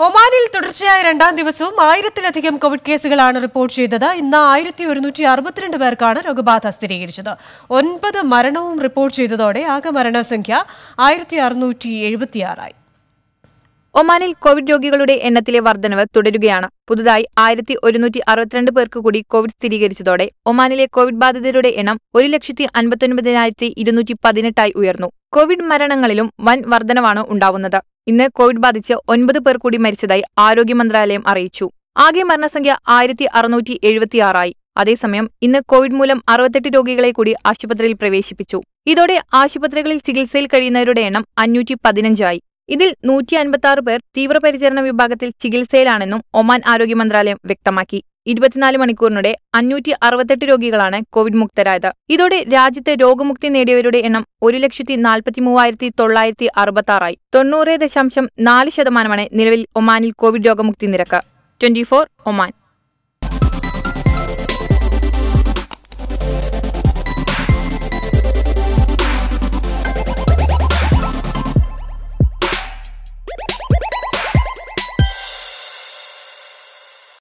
ഒമാനിൽ തുടർച്ചയായ രണ്ടാം ദിവസവും ആയിരത്തിലധികം കോവിഡ് കേസുകളാണ് റിപ്പോർട്ട് ചെയ്തത്. ഇന്ന് ആയിരത്തി ഒരുന്നൂറ്റി അറുപത്തിരണ്ട് പേർക്കാണ് രോഗബാധ സ്ഥിരീകരിച്ചത്. ഒൻപത് മരണവും റിപ്പോർട്ട് ചെയ്തതോടെ ആകെ മരണസംഖ്യ ആയിരത്തി അറുന്നൂറ്റി എഴുപത്തിയാറായി ഒമാനിൽ കോവിഡ് രോഗികളുടെ എണ്ണത്തിലെ വർധനവ് തുടരുകയാണ്. പുതുതായി ആയിരത്തി ഒരുന്നൂറ്റി അറുപത്തിരണ്ട് പേർക്ക് കൂടി കോവിഡ് സ്ഥിരീകരിച്ചതോടെ ഒമാനിലെ കോവിഡ് ബാധിതരുടെ എണ്ണം ഒരു ലക്ഷത്തി അൻപത്തൊൻപതിനായിരത്തി ഇരുന്നൂറ്റി പതിനെട്ടായി ഉയർന്നു. കോവിഡ് മരണങ്ങളിലും വൻ വർധനവാണ് ഉണ്ടാവുന്നത്. ഇന്ന് കോവിഡ് ബാധിച്ച് ഒൻപത് പേർ കൂടി മരിച്ചതായി ആരോഗ്യ മന്ത്രാലയം അറിയിച്ചു. ആകെ മരണസംഖ്യ ആയിരത്തി അറുന്നൂറ്റി എഴുപത്തിയാറായി. അതേസമയം ഇന്ന് കോവിഡ് മൂലം അറുപത്തെട്ട് രോഗികളെ കൂടി ആശുപത്രിയിൽ പ്രവേശിപ്പിച്ചു. ഇതോടെ ആശുപത്രികളിൽ ചികിത്സയിൽ കഴിയുന്നവരുടെ എണ്ണം അഞ്ഞൂറ്റി പതിനഞ്ചായി. ഇതിൽ നൂറ്റി അൻപത്തി പേർ തീവ്രപരിചരണ വിഭാഗത്തിൽ ചികിത്സയിലാണെന്നും ഒമാൻ ആരോഗ്യ മന്ത്രാലയം വ്യക്തമാക്കി. ഇരുപത്തിനാല് മണിക്കൂറിനിടെ അഞ്ഞൂറ്റി അറുപത്തെട്ട് രോഗികളാണ് കോവിഡ് മുക്തരായത്. ഇതോടെ രാജ്യത്ത് രോഗമുക്തി നേടിയവരുടെ എണ്ണം ഒരു ലക്ഷത്തി നാൽപ്പത്തി മൂവായിരത്തി തൊള്ളായിരത്തി അറുപത്തി ആറായി തൊണ്ണൂറ് ദശാംശം നാല് ശതമാനമാണ് നിലവിൽ ഒമാനിൽ കോവിഡ് രോഗമുക്തി നിരക്ക്. Twenty four Oman.